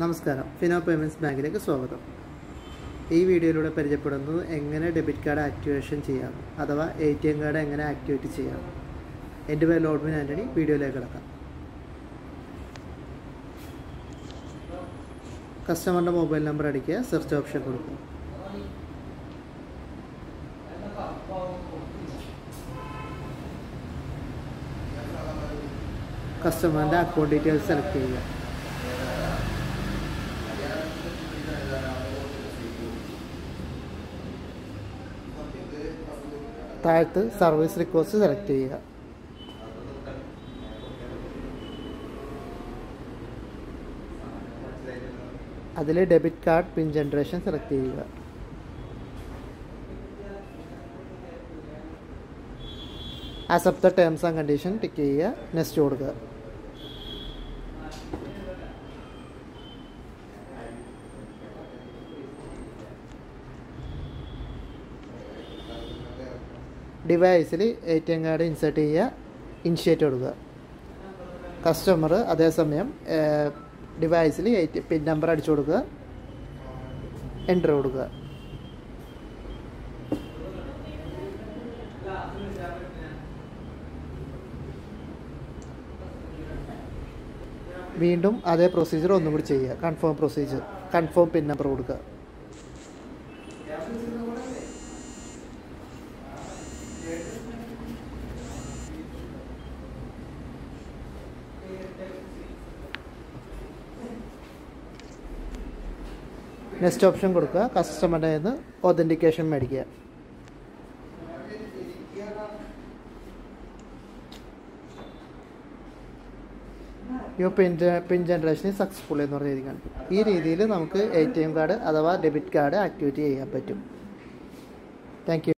നമസ്കാരം. Fino payments ബാങ്കിലേക്ക് സ്വാഗതം. ഈ വീഡിയോയിലൂടെ പരിചയപ്പെടുന്നത് എങ്ങനെ ഡെബിറ്റ് കാർഡ് ആക്ടിവേഷൻ ചെയ്യാം അഥവാ എ ടി എം കാർഡ് എങ്ങനെ ആക്ടിവേറ്റ് ചെയ്യാം. എന്റെ പേര് ലോഡ്മിൻ ആന്റണി വീഡിയോയിലേക്ക് കിടക്കാം. കസ്റ്റമറിന്റെ മൊബൈൽ നമ്പർ അടിക്കുക സെർച്ച് ഓപ്ഷൻ കൊടുക്കുക. കസ്റ്റമറിന്റെ അക്കൗണ്ട് ഡീറ്റെയിൽസ് സെലക്ട് ചെയ്യുക. താഴത്ത് സർവീസ് റിക്വസ്റ്റ് സെലക്ട് ചെയ്യുക. അതിൽ debit card pin generation select ചെയ്യുക. Accept the terms and condition tick ചെയ്യുക. നെക്സ്റ്റ് കൊടുക്കുക. ഡിവൈസിൽ A T M card insert ചെയ്യുക ഇനിഷ്യേറ്റ് കൊടുക്കുക. കസ്റ്റമർ അതേസമയം ഡിവൈസിൽ എ ടി പിൻ നമ്പർ അടിച്ചു കൊടുക്കുക. എന്റർ കൊടുക്കുക. വീണ്ടും അതേ പ്രൊസീജിയർ ഒന്നും കൂടി ചെയ്യുക. Confirm procedure confirm PIN number കൊടുക്കുക. നെക്സ്റ്റ് ഓപ്ഷൻ കൊടുക്കുക. കസ്റ്റമറുടെ നിന്ന് ഒതന്റിക്കേഷൻ മേടിക്കുക. യു പിൻ പിൻ ജനറേഷൻ സക്സസ്ഫുൾ എന്ന് പറഞ്ഞിരിക്കുകയാണ് ഈ രീതിയിൽ നമുക്ക് എ ടി എം കാർഡ് അഥവാ ഡെബിറ്റ് കാർഡ് ആക്ടിവേറ്റ് ചെയ്യാൻ പറ്റും. താങ്ക്